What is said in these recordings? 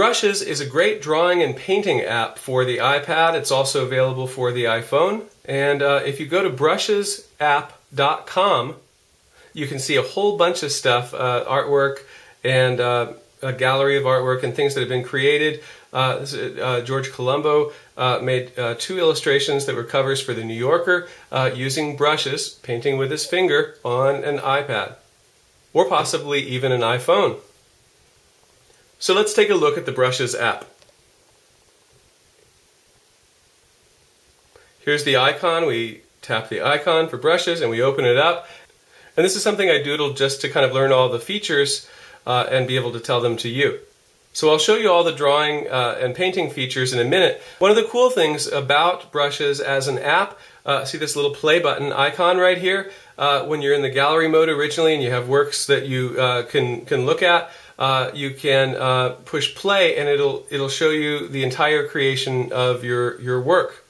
Brushes is a great drawing and painting app for the iPad. It's also available for the iPhone. And uh, if you go to brushesapp.com, you can see a whole bunch of stuff, uh, artwork and uh, a gallery of artwork and things that have been created. Uh, uh, George Colombo uh, made two illustrations that were covers for the New Yorker using brushes, painting with his finger on an iPad, or possibly even an iPhone. So let's take a look at the Brushes app. Here's the icon. We tap the icon for brushes and we open it up. And this is something I doodled just to kind of learn all the features uh, and be able to tell them to you. So I'll show you all the drawing uh, and painting features in a minute. One of the cool things about Brushes as an app, uh, see this little play button icon right here? Uh, when you're in the gallery mode originally and you have works that you uh, can, can look at, uh, you can uh, push play and it'll it'll show you the entire creation of your your work.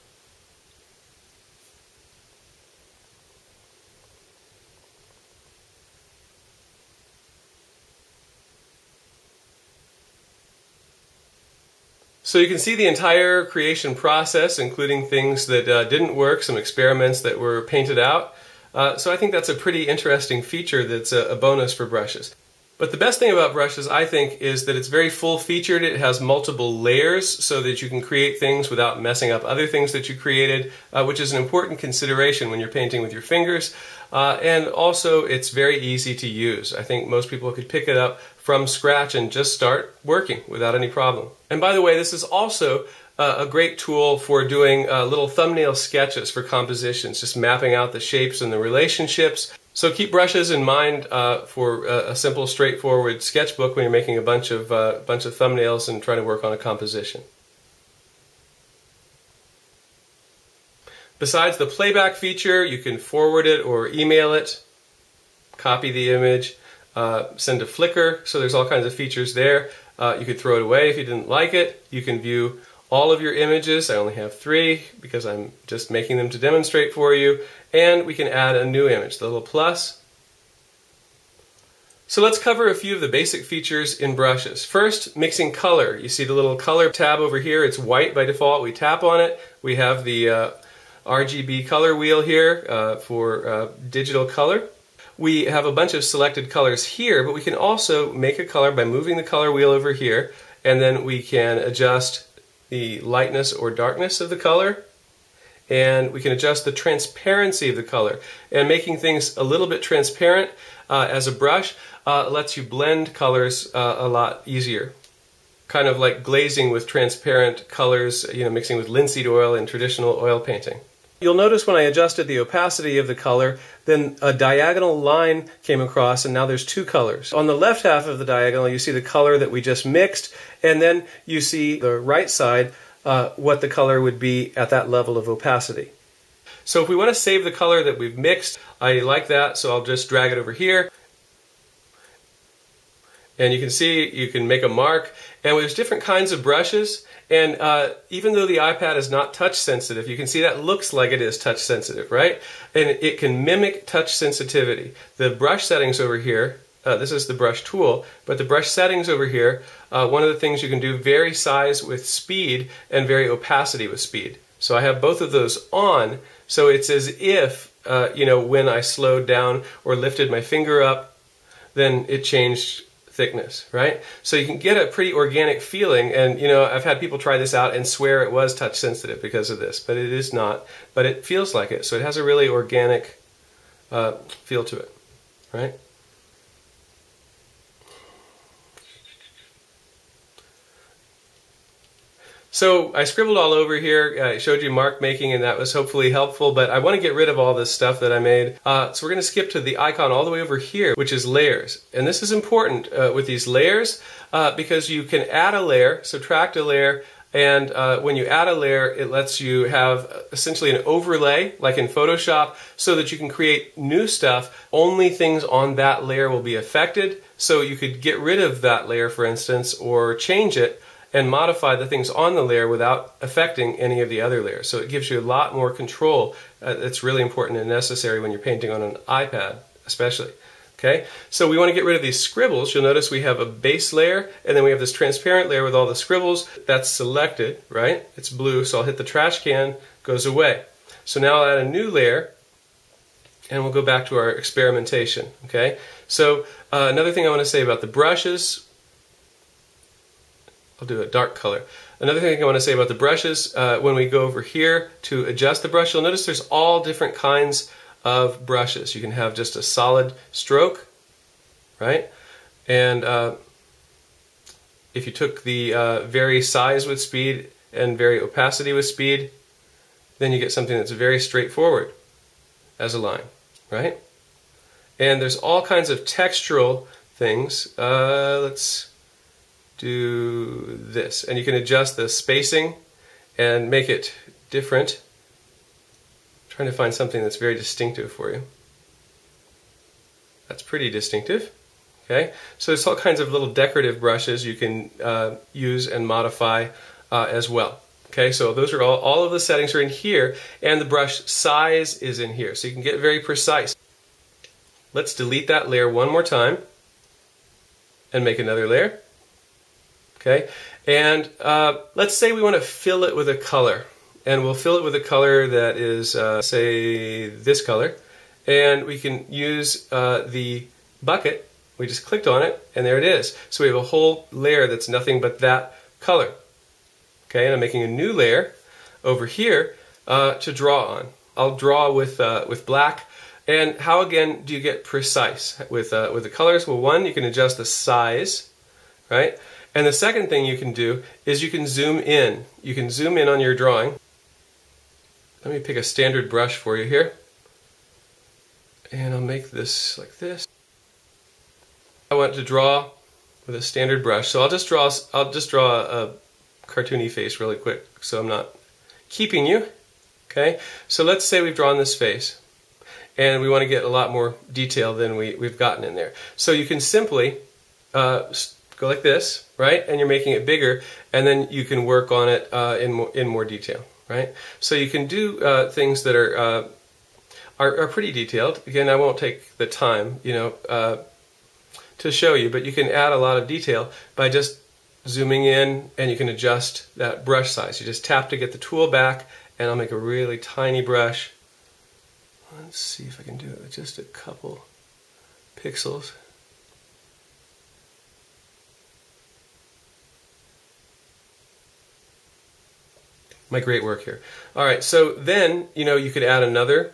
So you can see the entire creation process, including things that uh, didn't work, some experiments that were painted out. Uh, so I think that's a pretty interesting feature that's a, a bonus for brushes. But the best thing about brushes, I think, is that it's very full featured. It has multiple layers so that you can create things without messing up other things that you created, uh, which is an important consideration when you're painting with your fingers. Uh, and also, it's very easy to use. I think most people could pick it up from scratch and just start working without any problem. And by the way, this is also uh, a great tool for doing uh, little thumbnail sketches for compositions, just mapping out the shapes and the relationships. So keep brushes in mind uh, for a, a, simple, straightforward sketchbook when you're making a bunch of uh, bunch of thumbnails and trying to work on a composition. Besides the playback feature, you can forward it or email it, copy the image, uh, send a Flickr. So there's all kinds of features there. Uh, you could throw it away if you didn't like it. You can view all of your images. I only have three because I'm just making them to demonstrate for you. And we can add a new image, the little plus. So let's cover a few of the basic features in brushes. First, mixing color. You see the little color tab over here. It's white by default. We tap on it. We have the uh, RGB color wheel here uh, for uh, digital color. We have a bunch of selected colors here, but we can also make a color by moving the color wheel over here, and then we can adjust the lightness or darkness of the color and we can adjust the transparency of the color. And making things a little bit transparent uh, as a brush uh, lets you blend colors uh, a lot easier. Kind of like glazing with transparent colors, you know, mixing with linseed oil in traditional oil painting. You'll notice when I adjusted the opacity of the color, then a diagonal line came across and now there's two colors. On the left half of the diagonal, you see the color that we just mixed, and then you see the right side, uh, what the color would be at that level of opacity. So if we want to save the color that we've mixed, I like that, so I'll just drag it over here. And you can see you can make a mark. And there's different kinds of brushes. And uh, even though the iPad is not touch sensitive, you can see that looks like it is touch sensitive, right? And it can mimic touch sensitivity. The brush settings over here, uh, this is the brush tool, but the brush settings over here, uh, one of the things you can do vary size with speed and vary opacity with speed. So I have both of those on, so it's as if, uh, you know, when I slowed down or lifted my finger up, then it changed thickness, right? So you can get a pretty organic feeling. And, you know, I've had people try this out and swear it was touch sensitive because of this, but it is not. But it feels like it. So it has a really organic uh, feel to it, right? So I scribbled all over here. I showed you mark making, and that was hopefully helpful. But I want to get rid of all this stuff that I made. Uh, so we're going to skip to the icon all the way over here, which is layers. And this is important uh, with these layers uh, because you can add a layer, subtract a layer, and uh, when you add a layer, it lets you have essentially an overlay, like in Photoshop, so that you can create new stuff. Only things on that layer will be affected. So you could get rid of that layer, for instance, or change it and modify the things on the layer without affecting any of the other layers. So it gives you a lot more control. Uh, it's really important and necessary when you're painting on an iPad, especially. Okay, so we want to get rid of these scribbles. You'll notice we have a base layer and then we have this transparent layer with all the scribbles. That's selected, right? It's blue, so I'll hit the trash can, goes away. So now I'll add a new layer and we'll go back to our experimentation, okay? So uh, another thing I want to say about the brushes, I'll do a dark color. Another thing I want to say about the brushes, uh, when we go over here to adjust the brush, you'll notice there's all different kinds of brushes. You can have just a solid stroke, right? And uh, if you took the uh, vary size with speed and vary opacity with speed, then you get something that's very straightforward as a line, right? And there's all kinds of textural things. Uh, let's do this. And you can adjust the spacing and make it different trying to find something that's very distinctive for you. That's pretty distinctive. Okay, so there's all kinds of little decorative brushes you can uh, use and modify uh, as well. Okay, so those are all, all of the settings are in here, and the brush size is in here, so you can get very precise. Let's delete that layer one more time and make another layer. Okay, and uh, let's say we want to fill it with a color and we'll fill it with a color that is, uh, say, this color. And we can use uh, the bucket. We just clicked on it, and there it is. So we have a whole layer that's nothing but that color. Okay, and I'm making a new layer over here uh, to draw on. I'll draw with, uh, with black. And how, again, do you get precise with, uh, with the colors? Well, one, you can adjust the size, right? And the second thing you can do is you can zoom in. You can zoom in on your drawing. Let me pick a standard brush for you here. And I'll make this like this. I want to draw with a standard brush. So I'll just draw I'll just draw a cartoony face really quick so I'm not keeping you. Okay? So let's say we've drawn this face and we want to get a lot more detail than we, we've gotten in there. So you can simply uh, go like this, right? And you're making it bigger and then you can work on it uh, in, more, in more detail right? So you can do uh, things that are, uh, are, are pretty detailed. Again, I won't take the time, you know, uh, to show you, but you can add a lot of detail by just zooming in, and you can adjust that brush size. You just tap to get the tool back, and I'll make a really tiny brush. Let's see if I can do it with just a couple pixels. My great work here. All right, so then, you know, you could add another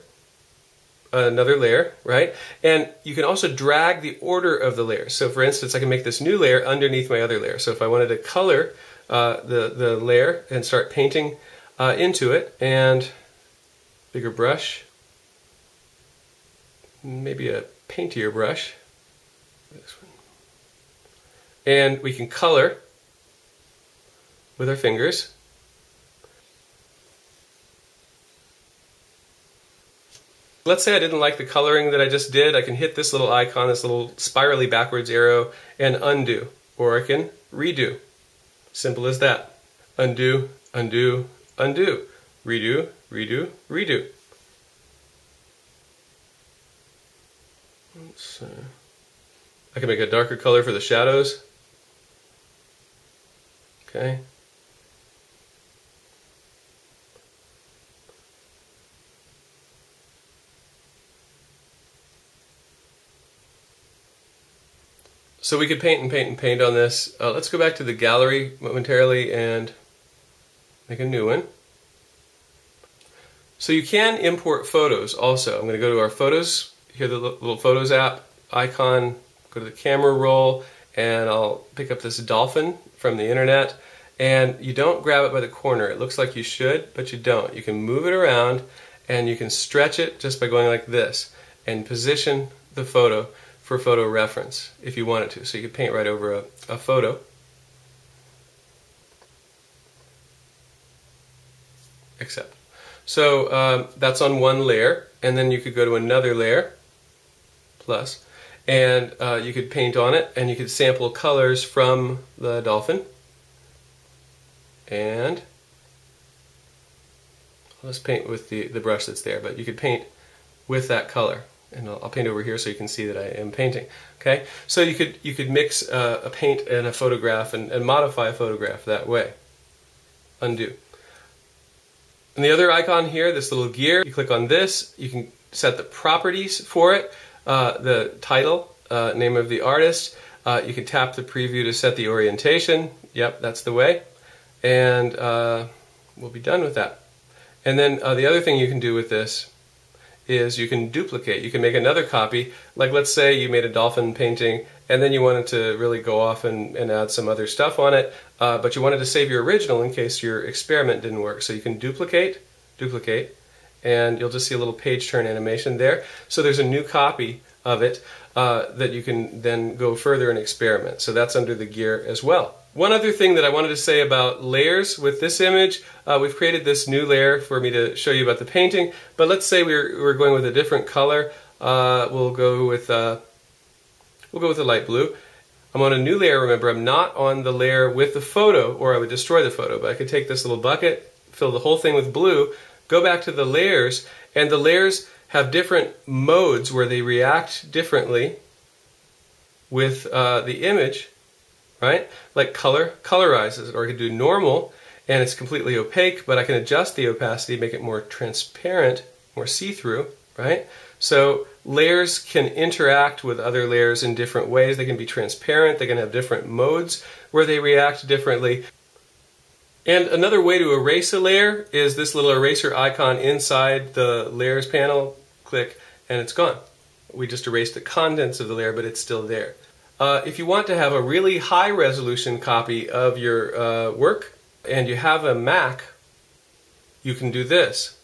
another layer, right? And you can also drag the order of the layers. So for instance, I can make this new layer underneath my other layer. So if I wanted to color uh, the, the layer and start painting uh, into it, and bigger brush, maybe a paintier brush, and we can color with our fingers. Let's say I didn't like the coloring that I just did. I can hit this little icon, this little spirally backwards arrow, and undo. Or I can redo. Simple as that. Undo, undo, undo. Redo, redo, redo. Let's, uh, I can make a darker color for the shadows. Okay. So we could paint and paint and paint on this. Uh, let's go back to the gallery momentarily and make a new one. So you can import photos also. I'm going to go to our photos, here the little photos app icon, go to the camera roll, and I'll pick up this dolphin from the internet. And you don't grab it by the corner. It looks like you should, but you don't. You can move it around and you can stretch it just by going like this and position the photo for photo reference if you wanted to. So you could paint right over a, a photo. Except. So um, that's on one layer, and then you could go to another layer, plus, and uh, you could paint on it, and you could sample colors from the dolphin. And let's paint with the, the brush that's there, but you could paint with that color. And I'll, I'll, paint over here so you can see that I am painting. Okay, so you could you could mix uh, a paint and a photograph and, and modify a photograph that way. Undo. And the other icon here, this little gear, you click on this, you can set the properties for it, uh, the title, uh, name of the artist. Uh, you can tap the preview to set the orientation. Yep, that's the way. And uh, we'll be done with that. And then uh, the other thing you can do with this is you can duplicate. You can make another copy. Like let's say you made a dolphin painting and then you wanted to really go off and, and add some other stuff on it, uh, but you wanted to save your original in case your experiment didn't work. So you can duplicate, duplicate, and you'll just see a little page turn animation there. So there's a new copy of it uh, that you can then go further and experiment. So that's under the gear as well. One other thing that I wanted to say about layers with this image, uh, we've created this new layer for me to show you about the painting, but let's say we're, we're going with a different color. Uh, we'll go with uh, we'll go with a light blue. I'm on a new layer, remember, I'm not on the layer with the photo, or I would destroy the photo, but I could take this little bucket, fill the whole thing with blue, go back to the layers, and the layers have different modes where they react differently with uh, the image, right? Like color, colorizes it, or I could do normal, and it's completely opaque, but I can adjust the opacity, make it more transparent, more see-through, right? So layers can interact with other layers in different ways. They can be transparent, they can have different modes where they react differently. And another way to erase a layer is this little eraser icon inside the layers panel. Click and it's gone. We just erased the contents of the layer, but it's still there. Uh, if you want to have a really high resolution copy of your uh, work and you have a Mac, you can do this.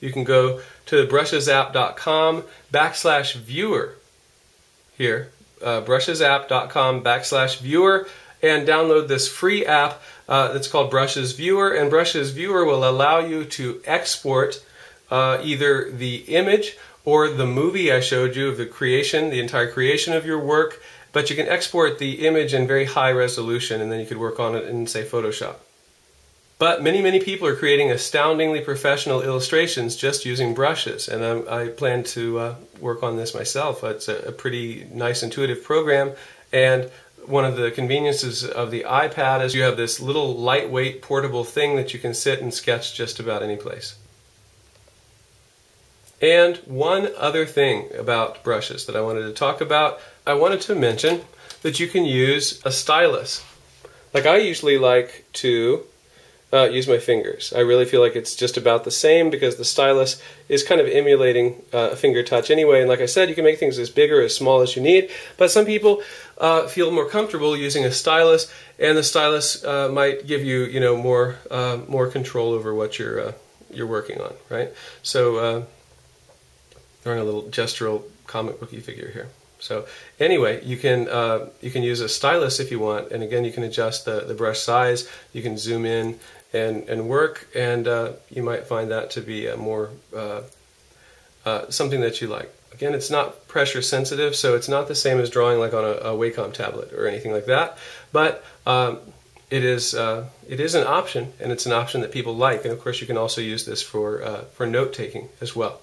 You can go to brushesapp.com backslash viewer here, uh, brushesapp.com backslash viewer, and download this free app uh, that's called Brushes Viewer. And Brushes Viewer will allow you to export uh, either the image or the movie I showed you of the creation, the entire creation of your work, but you can export the image in very high resolution and then you could work on it in, say, Photoshop. But many, many people are creating astoundingly professional illustrations just using brushes, and I'm, i plan to uh, work on this myself. It's a, a, pretty nice, intuitive program, and one of the conveniences of the iPad is you have this little lightweight portable thing that you can sit and sketch just about any place. And one other thing about brushes that I wanted to talk about, I wanted to mention that you can use a stylus. Like I usually like to uh, use my fingers. I really feel like it's just about the same because the stylus is kind of emulating uh, a finger touch anyway. And like I said, you can make things as big or as small as you need. But some people uh, feel more comfortable using a stylus, and the stylus uh, might give you, you know, more uh, more control over what you're uh, you're working on, right? So throwing a little gestural comic booky figure here. So anyway, you can uh, you can use a stylus if you want, and again you can adjust the, the brush size. You can zoom in and and work, and uh, you might find that to be a more uh, uh something that you like. Again, it's not pressure sensitive, so it's not the same as drawing like on a, a Wacom tablet or anything like that. But um, it is uh, it is an option, and it's an option that people like. And of course, you can also use this for uh, for note taking as well.